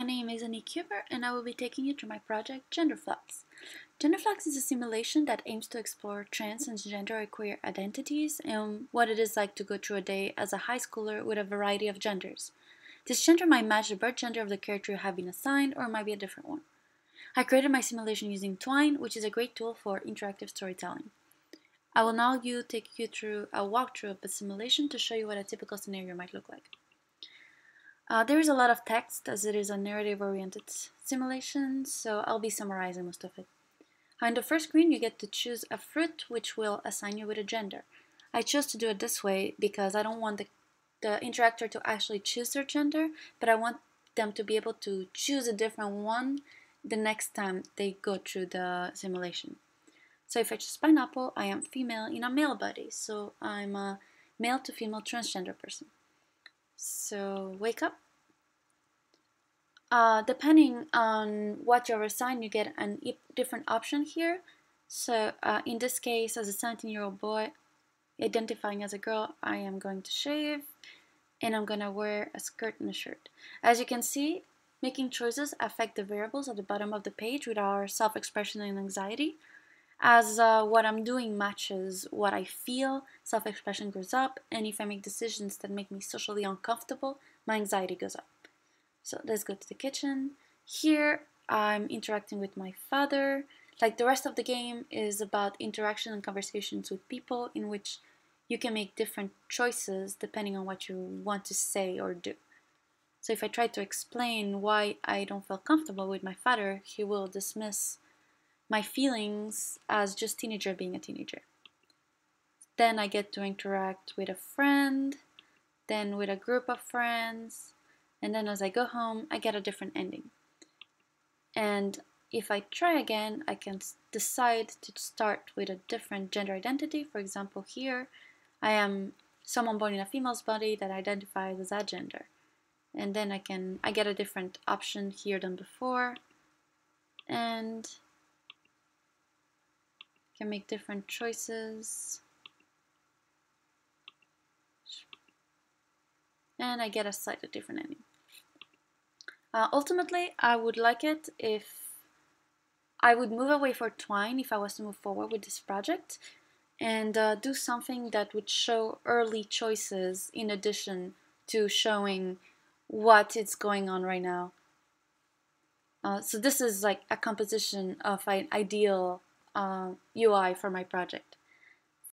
My name is Annick Huber and I will be taking you through my project Genderflux. Genderflux is a simulation that aims to explore trans and genderqueer identities and what it is like to go through a day as a high schooler with a variety of genders. This gender might match the birth gender of the character you have been assigned or might be a different one. I created my simulation using Twine, which is a great tool for interactive storytelling. I will now you take you through a walkthrough of the simulation to show you what a typical scenario might look like. Uh, there is a lot of text as it is a narrative-oriented simulation, so I'll be summarizing most of it. On the first screen, you get to choose a fruit which will assign you with a gender. I chose to do it this way because I don't want the, the interactor to actually choose their gender, but I want them to be able to choose a different one the next time they go through the simulation. So if I choose pineapple, I am female in a male body, so I'm a male to female transgender person. So wake up. Uh, depending on what you're assigned, you get a different option here. So uh, in this case, as a 17 year old boy, identifying as a girl, I am going to shave and I'm going to wear a skirt and a shirt. As you can see, making choices affect the variables at the bottom of the page with our self-expression and anxiety. As uh, what I'm doing matches what I feel, self expression goes up, and if I make decisions that make me socially uncomfortable, my anxiety goes up. So let's go to the kitchen. Here I'm interacting with my father. Like the rest of the game is about interaction and conversations with people in which you can make different choices depending on what you want to say or do. So if I try to explain why I don't feel comfortable with my father, he will dismiss my feelings as just teenager being a teenager. Then I get to interact with a friend, then with a group of friends, and then as I go home, I get a different ending. And if I try again, I can decide to start with a different gender identity. For example, here I am someone born in a female's body that identifies as agender. And then I can I get a different option here than before. And can make different choices. And I get a slightly different ending. Uh, ultimately, I would like it if I would move away for Twine if I was to move forward with this project and uh, do something that would show early choices in addition to showing what is going on right now. Uh, so this is like a composition of an ideal uh, UI for my project.